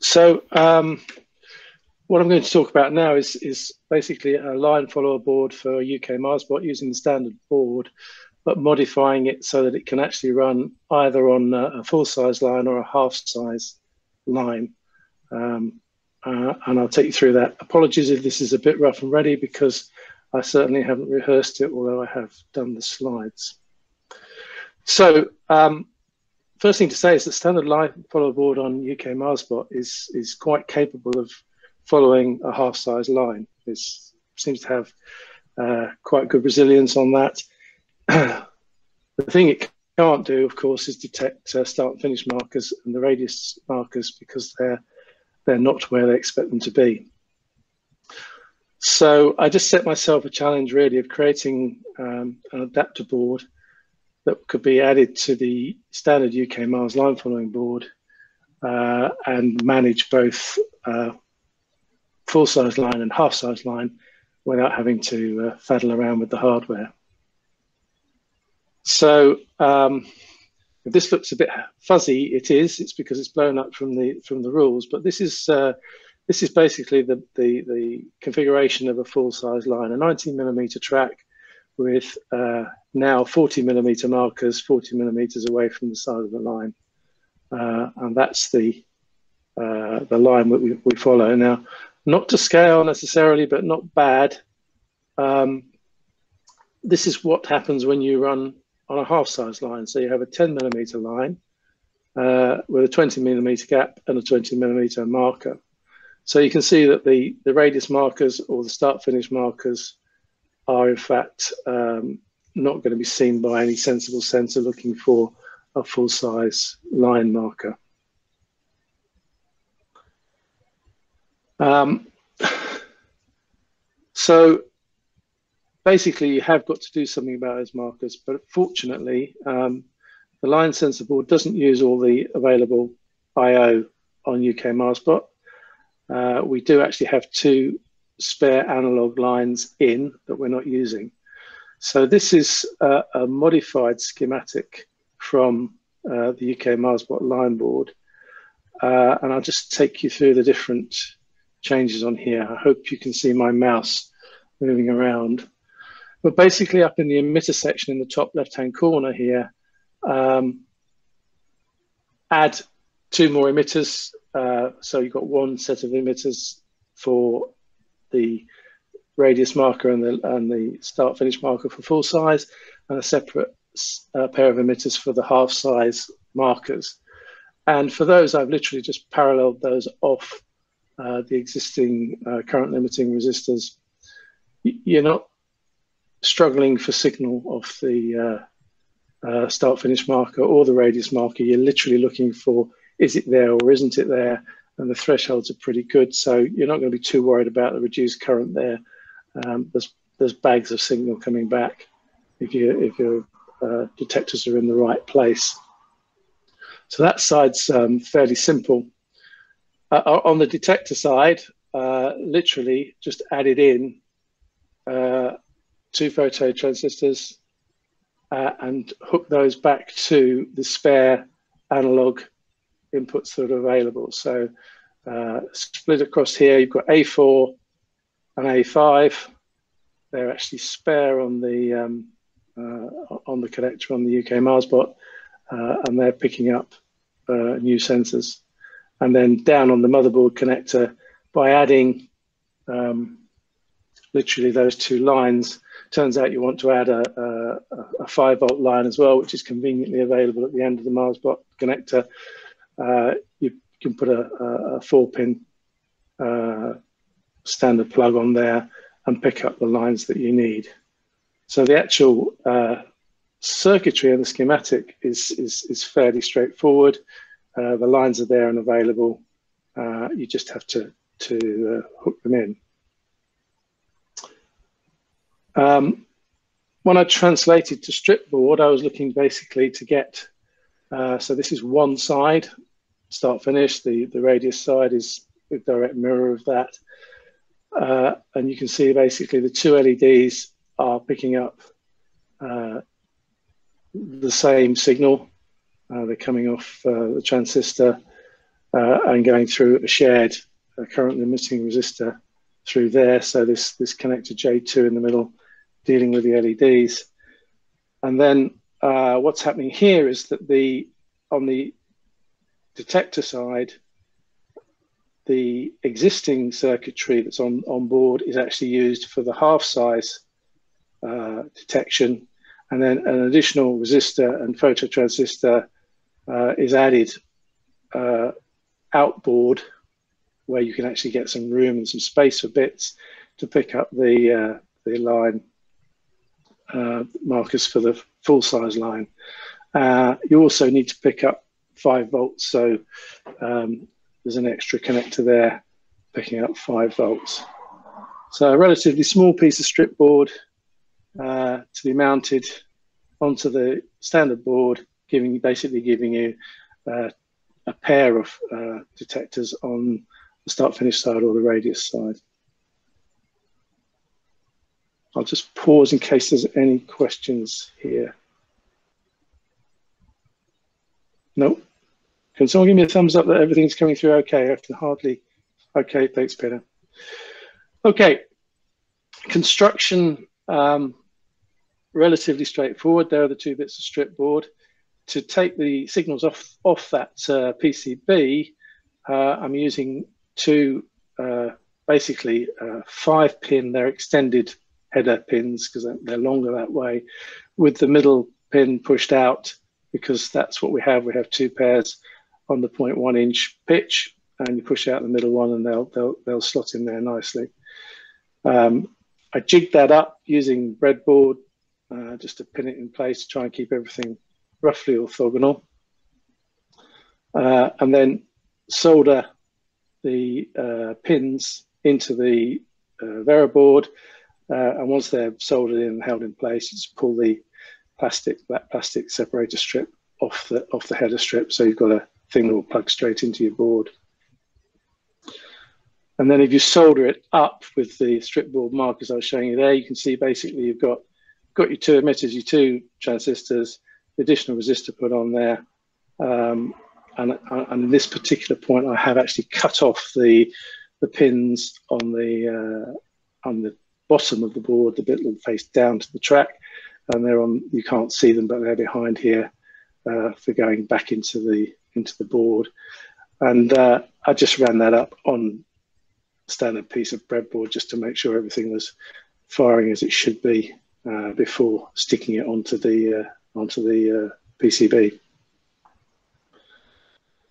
So um, what I'm going to talk about now is, is basically a line follower board for UKMARSBOT using the standard board, but modifying it so that it can actually run either on a, full size line or a half size line. Um, uh, and I'll take you through that. Apologies if this is a bit rough and ready because I certainly haven't rehearsed it, although I have done the slides. So um, first thing to say is that standard line follower board on UKMARSBOT is, is quite capable of following a half size line. It seems to have uh, quite good resilience on that. the thing it can't do, of course, is detect uh, start and finish markers and the radius markers because they're they're not where they expect them to be. So I just set myself a challenge really of creating um, an adapter board that could be added to the standard UK Mars line following board uh, and manage both uh, full size line and half size line without having to uh, faddle around with the hardware. So um, if this looks a bit fuzzy, it is. It's because it's blown up from the from the rules. But this is uh, this is basically the, the the configuration of a full size line, a 19 millimeter track with uh, now 40 millimeter markers 40 millimeters away from the side of the line. Uh, and that's the, uh, the line that we, we follow. Now, not to scale necessarily, but not bad. Um, this is what happens when you run on a half size line. So you have a 10 millimeter line uh, with a 20 millimeter gap and a 20 millimeter marker. So you can see that the, the radius markers or the start finish markers are in fact um, not going to be seen by any sensible sensor looking for a full size line marker. Um, so basically you have got to do something about those markers, but fortunately um, the line sensor board doesn't use all the available I.O. on UKMARSBOT. Uh, we do actually have two spare analog lines in that we're not using. So this is a, a modified schematic from uh, the UKMARSBOT line board. Uh, and I'll just take you through the different changes on here. I hope you can see my mouse moving around. But basically up in the emitter section in the top left-hand corner here, um, add two more emitters. Uh, so you've got one set of emitters for the radius marker and the, and the start finish marker for full size and a separate uh, pair of emitters for the half size markers. And for those, I've literally just paralleled those off uh, the existing uh, current limiting resistors. You're not struggling for signal of the uh, uh, start finish marker or the radius marker. You're literally looking for is it there or isn't it there? and the thresholds are pretty good. So you're not going to be too worried about the reduced current there. Um, there's there's bags of signal coming back if you if your uh, detectors are in the right place. So that side's um, fairly simple. Uh, on the detector side, uh, literally just added in uh, two photo transistors uh, and hook those back to the spare analog inputs that are available. So uh, split across here, you've got A4 and A5. They're actually spare on the um, uh, on the connector on the UKMARSBOT, uh, and they're picking up uh, new sensors. And then down on the motherboard connector, by adding um, literally those two lines, turns out you want to add a, a, a, 5 volt line as well, which is conveniently available at the end of the MarsBot connector uh, you can put a, a four pin uh, standard plug on there and pick up the lines that you need. So the actual uh, circuitry and the schematic is, is, is fairly straightforward. Uh, the lines are there and available. Uh, you just have to, to uh, hook them in. Um, when I translated to strip board, I was looking basically to get, uh, so this is one side start finish. The, the radius side is a direct mirror of that. Uh, and you can see basically the two LEDs are picking up uh, the same signal. Uh, they're coming off uh, the transistor uh, and going through a shared uh, current limiting resistor through there. So this, this connector J2 in the middle dealing with the LEDs. And then what's happening here is that the on the detector side, the existing circuitry that's on, on board is actually used for the half size uh, detection. And then an additional resistor and phototransistor uh, is added uh, outboard where you can actually get some room and some space for bits to pick up the, uh, the line uh, markers for the full size line. Uh, you also need to pick up five volts. So um, there's an extra connector there picking up five volts. So a relatively small piece of strip board uh, to be mounted onto the standard board, giving basically giving you uh, a pair of uh, detectors on the start finish side or the radius side. I'll just pause in case there's any questions here. No. Can someone give me a thumbs up that everything's coming through okay? I can hardly. Okay, thanks, Peter. Okay, construction, um, relatively straightforward. There are the two bits of strip board. To take the signals off, off that uh, PCB, uh, I'm using two, uh, basically uh, five pin, they're extended header pins because they're longer that way, with the middle pin pushed out because that's what we have. We have two pairs on the 0.1 inch pitch and you push out the middle one and they'll, they'll, they'll slot in there nicely. Um, I jigged that up using breadboard uh, just to pin it in place to try and keep everything roughly orthogonal. Uh, and then solder the uh, pins into the uh, Veroboard. Uh, and once they're soldered in and held in place, just pull the plastic, that plastic separator strip off the, off the header strip. So you've got a thing that will plug straight into your board. And then if you solder it up with the strip board markers I was showing you there, you can see basically you've got, got your two emitters, your two transistors, the additional resistor put on there. Um, and, and in this particular point, I have actually cut off the, the pins on the, uh, on the bottom of the board, the bit that face down to the track. And they're on, you can't see them, but they're behind here uh, for going back into the into the board. And uh, I just ran that up on a standard piece of breadboard just to make sure everything was firing as it should be uh, before sticking it onto the uh, onto the uh, PCB.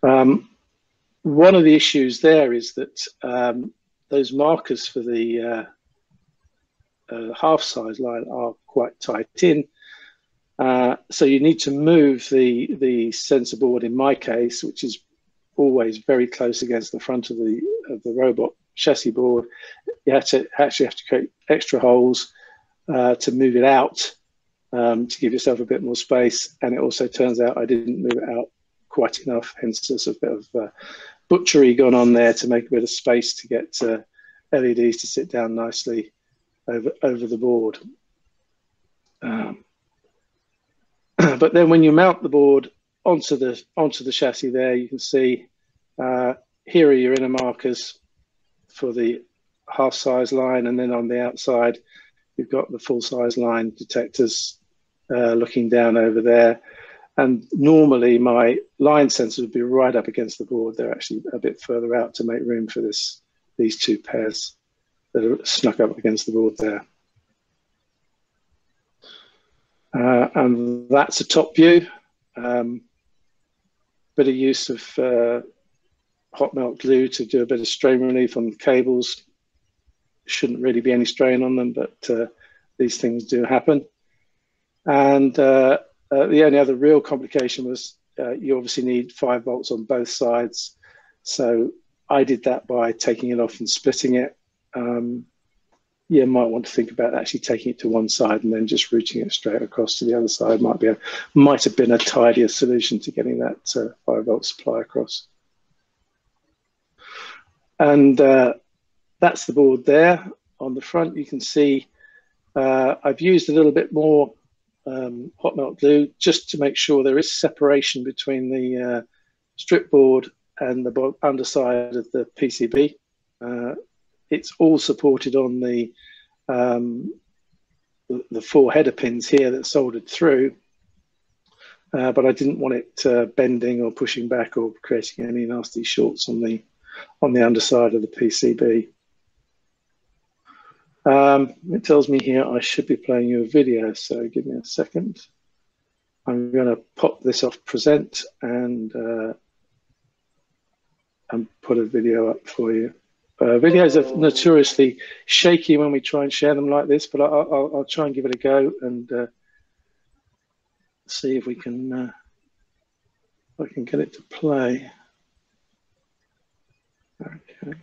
Um, one of the issues there is that um, those markers for the uh, uh, half size line are quite tight in uh, so you need to move the the sensor board in my case, which is always very close against the front of the of the robot chassis board. You have to actually have to create extra holes uh, to move it out um, to give yourself a bit more space. And it also turns out I didn't move it out quite enough. Hence, there's a bit of uh, butchery gone on there to make a bit of space to get uh, LEDs to sit down nicely over over the board. Um, but then when you mount the board onto the onto the chassis there, you can see uh, here are your inner markers for the half size line, and then on the outside, you've got the full size line detectors uh, looking down over there. And normally my line sensors would be right up against the board. They're actually a bit further out to make room for this these two pairs that are snuck up against the board there. Uh, and that's a top view. Um, bit of use of uh, hot melt glue to do a bit of strain relief on the cables. Shouldn't really be any strain on them, but uh, these things do happen. And uh, uh, the only other real complication was uh, you obviously need five volts on both sides. So I did that by taking it off and splitting it. Um, you might want to think about actually taking it to one side and then just routing it straight across to the other side. Might be a might have been a tidier solution to getting that uh, five volt supply across. And uh, that's the board there. On the front, you can see uh, I've used a little bit more um, hot melt glue just to make sure there is separation between the uh, strip board and the underside of the PCB. It's all supported on the, um, the, the four header pins here that soldered through, uh, but I didn't want it uh, bending or pushing back or creating any nasty shorts on the on the underside of the PCB. Um, it tells me here I should be playing you a video, so give me a second. I'm going to pop this off present and uh, and put a video up for you. Uh, videos are notoriously shaky when we try and share them like this, but I'll, I'll, I'll try and give it a go and uh, see if we can uh, I can get it to play. Okay.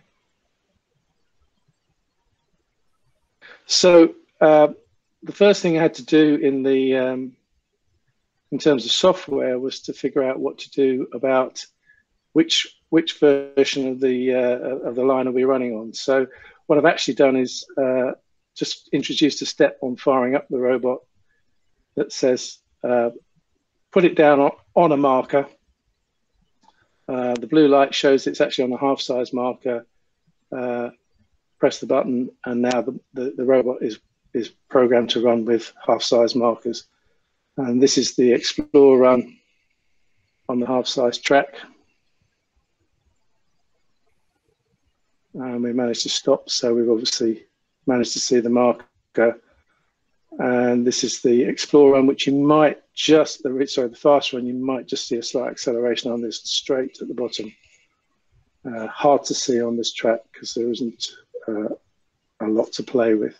So uh, the first thing I had to do in the um, in terms of software was to figure out what to do about which which version of the uh, of the line are we running on. So what I've actually done is uh, just introduced a step on firing up the robot that says uh, put it down on, on a marker. Uh, the blue light shows it's actually on a half size marker. Uh, press the button, and now the, the, the robot is is programmed to run with half size markers. And this is the explore run on the half size track. And we managed to stop, so we've obviously managed to see the marker. And this is the explore run, which you might just, the, sorry, the fast run, you might just see a slight acceleration on this straight at the bottom. Uh, hard to see on this track because there isn't uh, a lot to play with.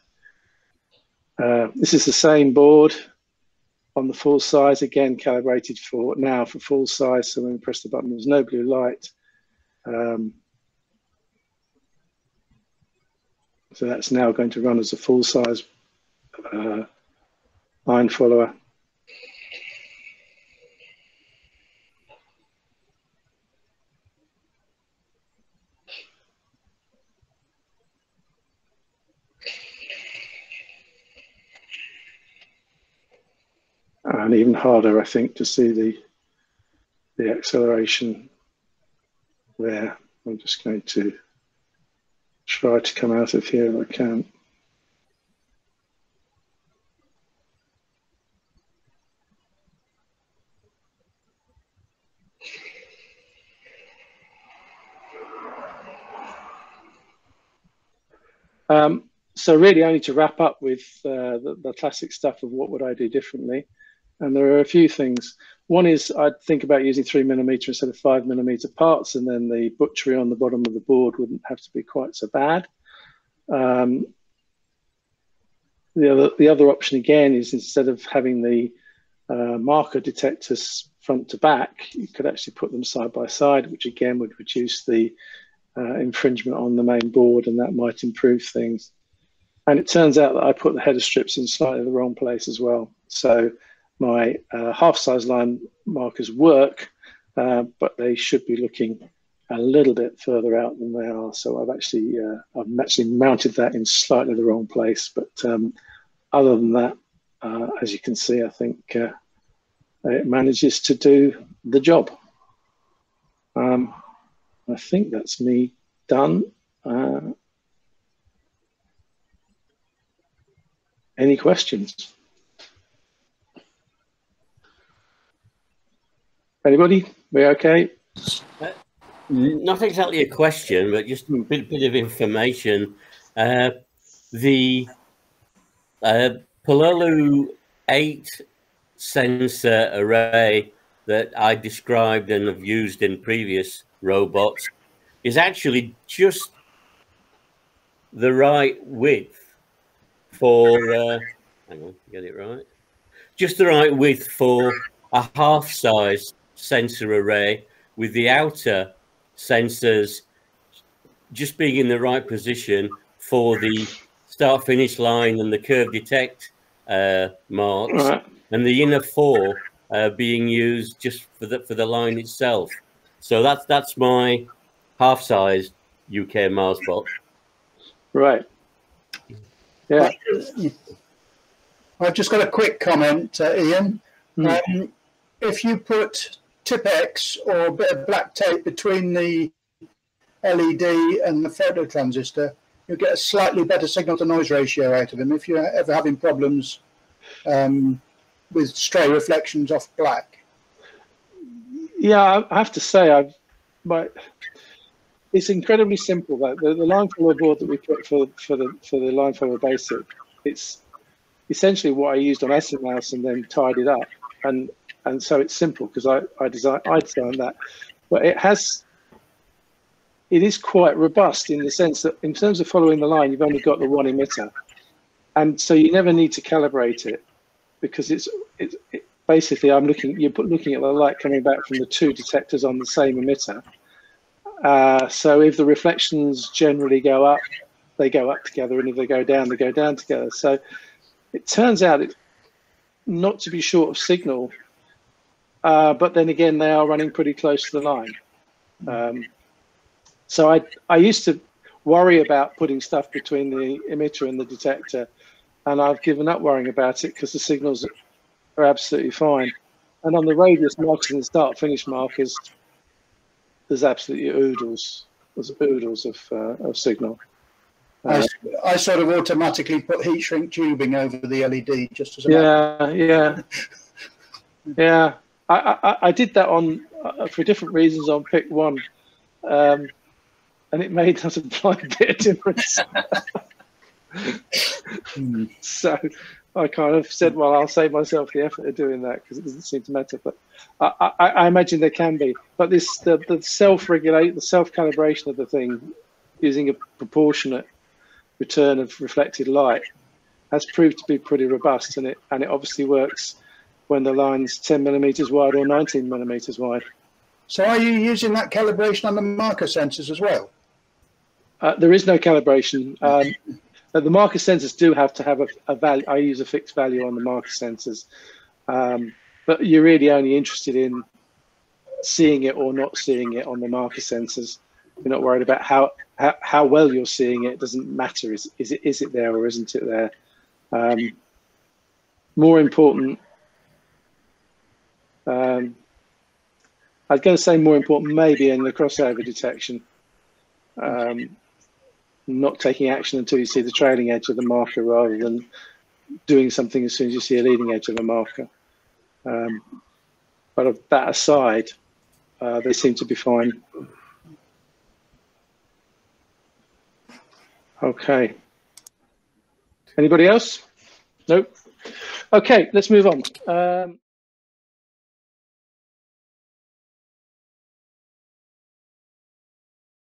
Uh, this is the same board on the full size, again calibrated for now for full size. So when we press the button, there's no blue light. Um, so that's now going to run as a full size uh, line follower. and even harder, I think, to see the the acceleration there. I'm just going to try to come out of here I can. Um, so really only to wrap up with uh, the, the, classic stuff of what would I do differently. And there are a few things. One is I'd think about using three millimeter instead of five millimeter parts, and then the butchery on the bottom of the board wouldn't have to be quite so bad. Um, the other the other option again is instead of having the uh, marker detectors front to back, you could actually put them side by side, which again would reduce the uh, infringement on the main board, and that might improve things. And it turns out that I put the header strips in slightly the wrong place as well. So my uh, half size line markers work, uh, but they should be looking a little bit further out than they are. So I've actually uh, I've actually mounted that in slightly the wrong place. But um, other than that, uh, as you can see, I think uh, it manages to do the job. Um, I think that's me done. Uh, any questions? Anybody? We okay? Uh, not exactly a question, but just a bit, bit of information. Uh, the uh, Pololu 8 sensor array that I described and have used in previous robots is actually just the right width for, uh, hang on, get it right, just the right width for a half size sensor array with the outer sensors just being in the right position for the start finish line and the curve detect uh, marks right. and the inner four uh, being used just for the for the line itself. So that's that's my half size UKMARSBOT. Right. Yeah. I've just got a quick comment uh, ian. Mm. um, if you put Tipp-Ex or a bit of black tape between the LED and the phototransistor, you'll get a slightly better signal to noise ratio out of them if you're ever having problems um, with stray reflections off black. Yeah, I have to say, I've my it's incredibly simple. The, the line follower board that we put for for the for the line follower basic, it's essentially what I used on SMOuse and then tied it up, and and so it's simple because I I designed I designed that, but it has. It is quite robust in the sense that, in terms of following the line, you've only got the one emitter, and so you never need to calibrate it because it's it's it, basically I'm looking you're looking at the light coming back from the two detectors on the same emitter. Uh, so if the reflections generally go up, they go up together, and if they go down, they go down together. So it turns out it, not to be short of signal, uh, but then again they are running pretty close to the line. Um, so I I used to worry about putting stuff between the emitter and the detector, and I've given up worrying about it because the signals are absolutely fine. And on the radius markers and the start finish markers, there's absolutely oodles, there's oodles of, uh, of signal. Uh, I, I, sort of automatically put heat shrink tubing over the LED just as a yeah, yeah, yeah. I, I, I did that on uh, for different reasons on pick one, um, and it made us a blind bit of difference. So I kind of said, well, I'll save myself the effort of doing that because it doesn't seem to matter. But I, I, I imagine there can be. But this the, the self-regulate, the self-calibration of the thing, using a proportionate return of reflected light, has proved to be pretty robust, and it and it obviously works when the line's 10 millimeters wide or 19 millimeters wide. So are you using that calibration on the marker sensors as well? Uh, there is no calibration. Um, the marker sensors do have to have a, a, value. I use a fixed value on the marker sensors, um, but you're really only interested in seeing it or not seeing it on the marker sensors. You're not worried about how how, how well you're seeing it. it. Doesn't matter. Is is it is it there or isn't it there? Um, more important. Um, I was going to say more important, maybe in the crossover detection. Um, not taking action until you see the trailing edge of the marker rather than doing something as soon as you see a leading edge of a marker. Um, but of that aside, uh, they seem to be fine. Okay. Anybody else? Nope. Okay, let's move on. Um,